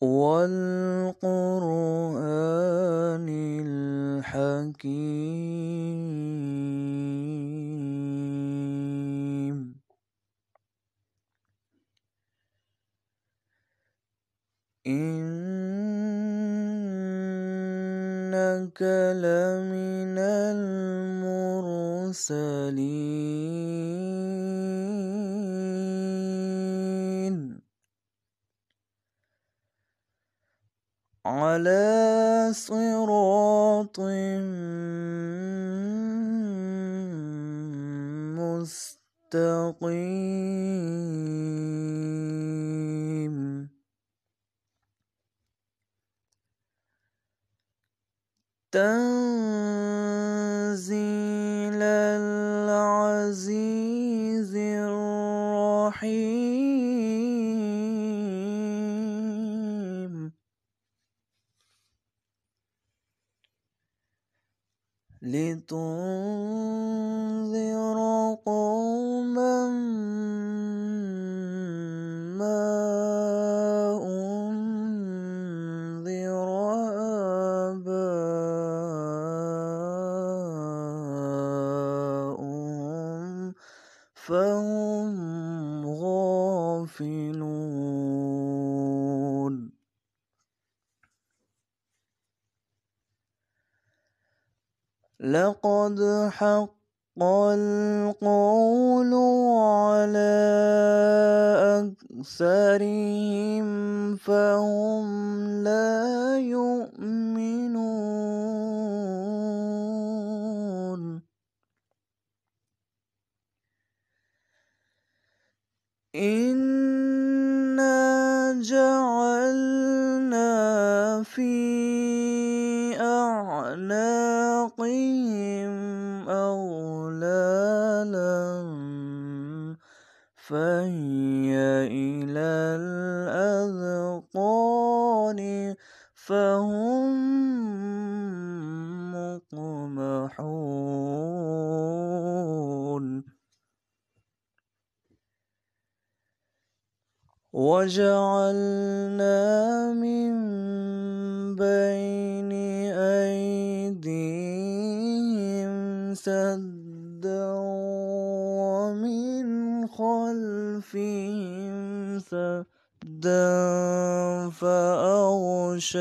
والقرآن الحكيم إنك لمن المرسلين على صراط مستقيم. تنزيل لتنذر قوما ما أنذر آباؤهم فهم غافلون لقد حق القول على أكثرهم فهم لا يؤمنون. إنا أعناقهم أغلالا فهي إلى الأذقان فهم مقمحون. وجعلنا من سدا ومن خلفهم سدا فأغشيناهم